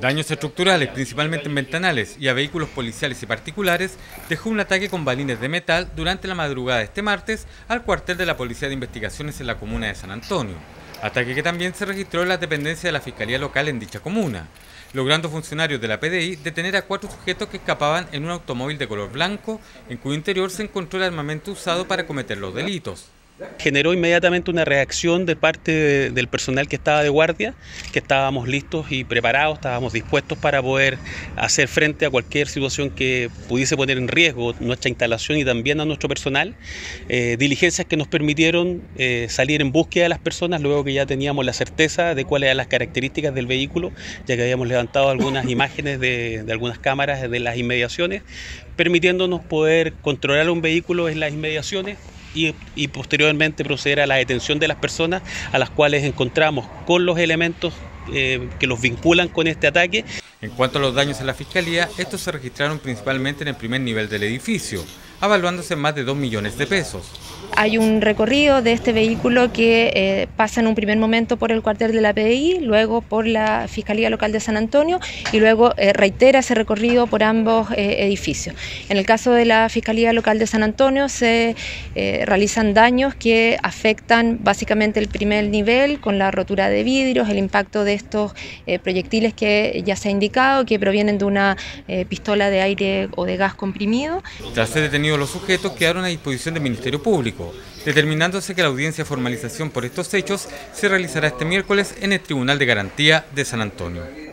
Daños estructurales, principalmente en ventanales y a vehículos policiales y particulares, dejó un ataque con balines de metal durante la madrugada de este martes al cuartel de la Policía de Investigaciones en la comuna de San Antonio. Ataque que también se registró en la dependencia de la Fiscalía Local en dicha comuna, logrando funcionarios de la PDI detener a cuatro sujetos que escapaban en un automóvil de color blanco, en cuyo interior se encontró el armamento usado para cometer los delitos generó inmediatamente una reacción de parte del personal que estaba de guardia, que estábamos listos y preparados, estábamos dispuestos para poder hacer frente a cualquier situación que pudiese poner en riesgo nuestra instalación y también a nuestro personal. Eh, diligencias que nos permitieron eh, salir en búsqueda de las personas luego que ya teníamos la certeza de cuáles eran las características del vehículo, ya que habíamos levantado algunas imágenes de, de algunas cámaras de las inmediaciones, permitiéndonos poder controlar un vehículo en las inmediaciones y, posteriormente proceder a la detención de las personas a las cuales encontramos con los elementos eh, que los vinculan con este ataque. En cuanto a los daños en la Fiscalía, estos se registraron principalmente en el primer nivel del edificio, avaluándose en más de 2 millones de pesos. Hay un recorrido de este vehículo que eh, pasa en un primer momento por el cuartel de la PDI, luego por la Fiscalía Local de San Antonio y luego eh, reitera ese recorrido por ambos eh, edificios. En el caso de la Fiscalía Local de San Antonio se realizan daños que afectan básicamente el primer nivel con la rotura de vidrios, el impacto de estos proyectiles que ya se ha indicado que provienen de una pistola de aire o de gas comprimido. Tras ser los sujetos quedaron a disposición del Ministerio Público determinándose que la audiencia de formalización por estos hechos se realizará este miércoles en el Tribunal de Garantía de San Antonio.